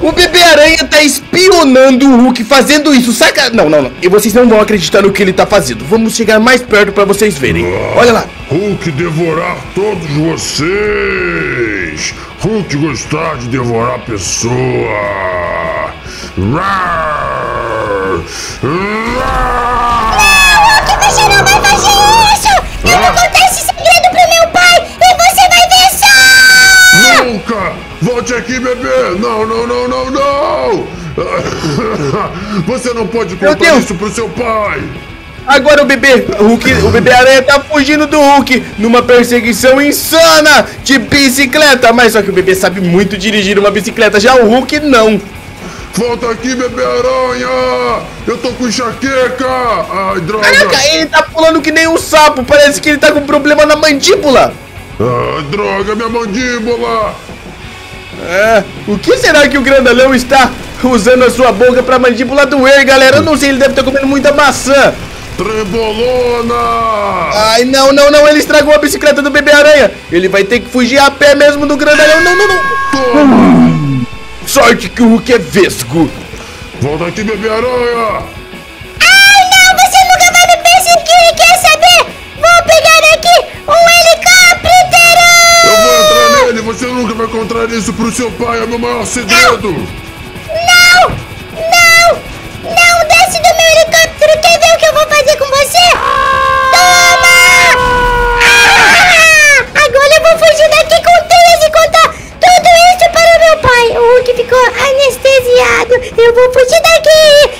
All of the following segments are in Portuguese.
O bebê aranha tá espionando o Hulk fazendo isso, saca? Não, não, não. E vocês não vão acreditar no que ele tá fazendo. Vamos chegar mais perto pra vocês verem. Olha lá. Hulk devorar todos vocês! Hulk gostar de devorar pessoa! Rar! Rar! Que você não vai fazer isso! Eu vou contar Volte aqui, bebê! Não, não, não, não, não! Você não pode contar isso pro seu pai! Agora o bebê Hulk, o bebê aranha tá fugindo do Hulk numa perseguição insana de bicicleta. Mas só que o bebê sabe muito dirigir uma bicicleta, já o Hulk não. Volta aqui, bebê aranha! Eu tô com enxaqueca! Ai, droga! Caraca, ele tá pulando que nem um sapo. Parece que ele tá com problema na mandíbula. Ai, droga, minha mandíbula! É, o que será que o grandalhão está usando a sua boca pra mandíbula doer, galera? Eu não sei, ele deve estar comendo muita maçã. Trembolona! Ai, não, não, não, ele estragou a bicicleta do bebê aranha. Ele vai ter que fugir a pé mesmo do grandalhão. Não, não, não. Sorte que o Hulk é vesgo. Volta aqui, bebê aranha! Ai não, você nunca vai me perseguir, quer saber? Você nunca vai contar isso pro seu pai! É o meu maior segredo! Não! Não! Não desce do meu helicóptero! Quer ver o que eu vou fazer com você? Toma! Ah! Agora eu vou fugir daqui com teias e contar tudo isso para meu pai! O Hulk ficou anestesiado! Eu vou fugir daqui!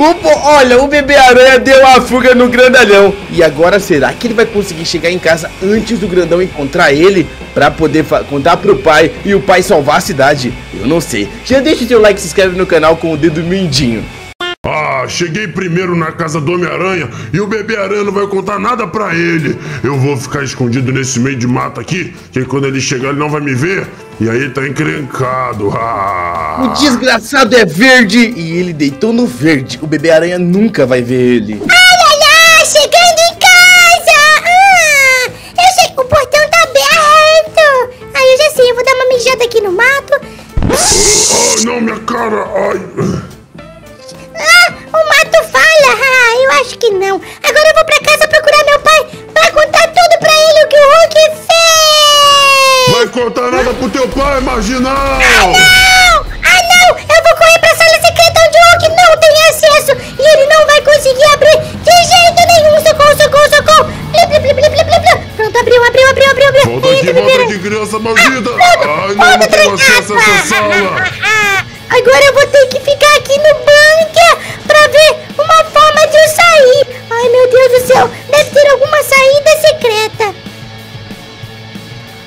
O olha, o bebê aranha deu a fuga no grandalhão. E agora será que ele vai conseguir chegar em casa antes do grandão encontrar ele pra poder contar pro pai e o pai salvar a cidade? Eu não sei. Já deixa o seu like se inscreve no canal com o dedo mindinho. Ah, cheguei primeiro na casa do Homem-Aranha e o bebê aranha não vai contar nada pra ele. Eu vou ficar escondido nesse meio de mato aqui, que quando ele chegar ele não vai me ver. E aí ele tá encrencado. Ah. O desgraçado é verde e ele deitou no verde. O bebê aranha nunca vai ver ele. Ai, ai, ai! Chegando em casa! Ah! Eu sei, o portão tá aberto! Ai, eu já sei, eu vou dar uma mijada aqui no mato. Ai, não, minha cara. Ai. Contar nada pro teu pai, marginal! Não! Ah, não! Eu vou correr pra sala secreta onde o Hulk não tem acesso e ele não vai conseguir abrir de jeito nenhum! Socorro, socorro, socorro! Pronto, abriu, abriu, abriu, abriu, abriu! Volta aqui, volta aqui, criança maldita! Pronto, Ai, não, não tenho acesso a essa sala! Agora eu vou ter que ficar aqui no bunker pra ver uma forma de eu sair. Ai, meu Deus do céu, deve ter alguma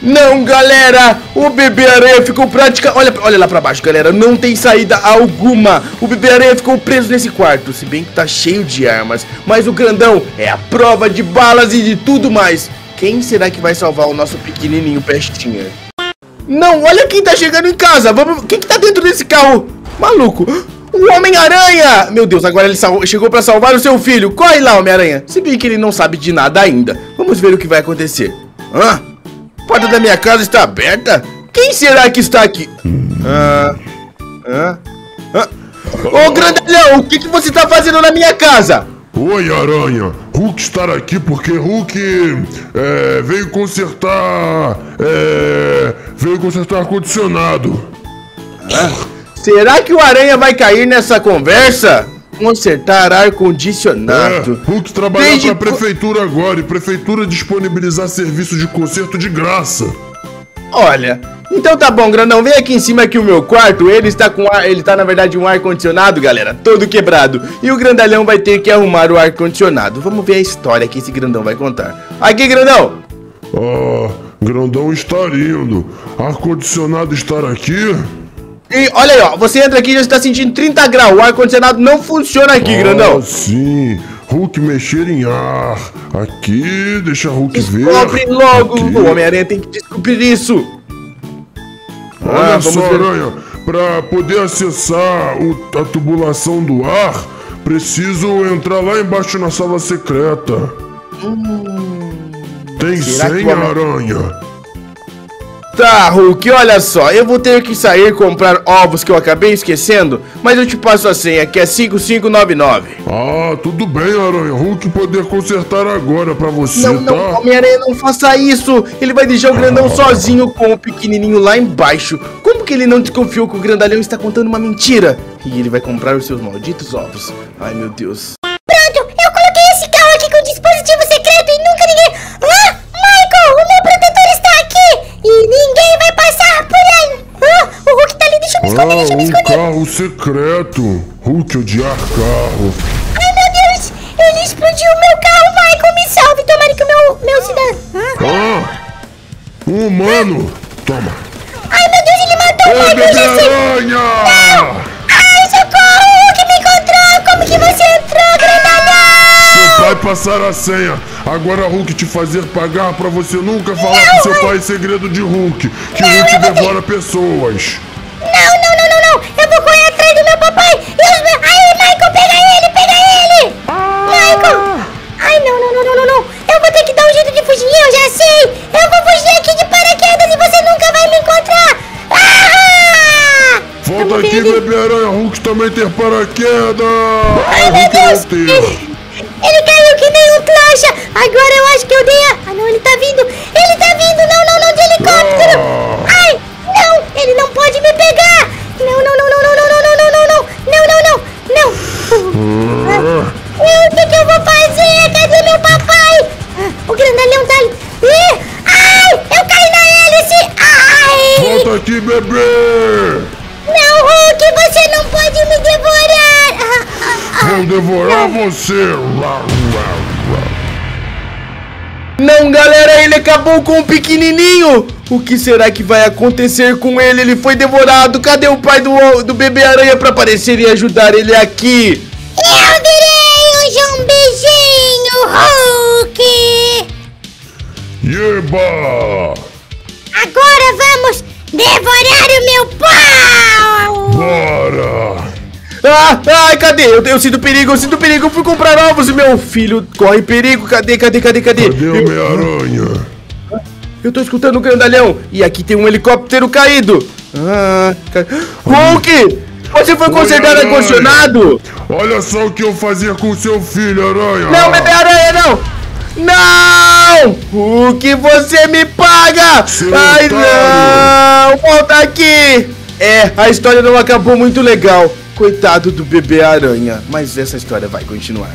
Não, galera! O bebê aranha ficou praticamente. Olha, olha lá pra baixo, galera. Não tem saída alguma. O bebê aranha ficou preso nesse quarto. Se bem que tá cheio de armas. Mas o grandão é a prova de balas e de tudo mais. Quem será que vai salvar o nosso pequenininho pestinha? Não, olha quem tá chegando em casa. Vamos. Quem que tá dentro desse carro? Maluco! O Homem-Aranha! Meu Deus, agora ele chegou pra salvar o seu filho. Corre lá, Homem-Aranha. Se bem que ele não sabe de nada ainda. Vamos ver o que vai acontecer. Hã? A porta da minha casa está aberta? Quem será que está aqui? Ah. Hã? Hã? Ô, grandalhão, o que, que você está fazendo na minha casa? Oi, Aranha! Hulk estar aqui porque Hulk é, veio consertar. É, veio consertar ar-condicionado. Será que o Aranha vai cair nessa conversa? Consertar É, ar-condicionado. Hulk trabalhar Desde pra prefeitura agora e prefeitura disponibilizar serviço de conserto de graça. Olha, então tá bom, grandão, vem aqui em cima aqui o meu quarto. Ele está com ar, ele tá na verdade um ar condicionado, galera, todo quebrado. E o grandalhão vai ter que arrumar o ar condicionado. Vamos ver a história que esse grandão vai contar. Aqui, grandão. Ah, grandão estar indo. Ar-condicionado estar aqui? E olha aí, ó, você entra aqui e já está sentindo 30 graus. O ar condicionado não funciona aqui, grandão. Ah, sim. Hulk mexer em ar. Aqui, deixa Hulk ver. Descobre logo. Aqui. O Homem-Aranha tem que descobrir isso. Olha Ah, só, ver. Aranha. Pra poder acessar o- a tubulação do ar, preciso entrar lá embaixo na sala secreta. Tem que o senha, Homem- Aranha? Tá, Hulk, olha só, eu vou ter que sair comprar ovos que eu acabei esquecendo, mas eu te passo a senha, que é 5599. Ah, tudo bem, Aranha. Hulk poder consertar agora pra você, Não, tá? não, Homem-Aranha, não faça isso! Ele vai deixar o grandão sozinho com o pequenininho lá embaixo. Como que ele não desconfiou que o grandalhão está contando uma mentira? E ele vai comprar os seus malditos ovos. Ai, meu Deus. Esconder, deixa eu me Ah, um esconder. carro secreto. Hulk odiar carro. Ai, meu Deus, ele explodiu o meu carro, Michael, me salve. Tomara que o meu, meu cidadão... Ah. Ah, um humano. Toma. Ai, meu Deus, ele matou o Michael, sei. Bebê-Aranha! Ai, socorro, o Hulk me encontrou. Como que você entrou, grandalhão? Seu pai passar a senha. Agora Hulk te fazer pagar pra você nunca falar com seu pai segredo de Hulk. Que Hulk devora pessoas. Não, não, não, não. Eu vou ter que dar um jeito de fugir, eu já sei. Eu vou fugir aqui de paraquedas e você nunca vai me encontrar. Ah! Volta aqui, ele. Bebê-Aranha. Hulk também ter paraquedas. Ai, meu Deus. Ele, ele bebê. Não, Hulk, você não pode me devorar. Vou devorar você. Não, galera, ele acabou com o pequenininho. O que será que vai acontecer com ele? Ele foi devorado. Cadê o pai do, do bebê aranha pra aparecer e ajudar ele aqui? Eu virei um zumbizinho, Hulk! Yeba. Devorar o meu pau! Bora. Ah, ai, cadê? Eu, eu sinto perigo, eu sinto perigo. Eu fui comprar ovos e meu filho corre perigo. Cadê, cadê, cadê, cadê? Cadê o Eu- Homem-Aranha? Eu tô escutando o grandalhão. E aqui tem um helicóptero caído. Ah, ca- Hulk! Você foi consertar Oi, aranha. ar-condicionado? Olha só o que eu fazia com seu filho, Aranha. Não, bebê aranha, não! Não! O que você me paga? Seu Ai, não! Volta aqui! É, a história não acabou muito legal. Coitado do bebê aranha. Mas essa história vai continuar.